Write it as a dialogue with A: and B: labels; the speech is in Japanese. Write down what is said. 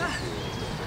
A: か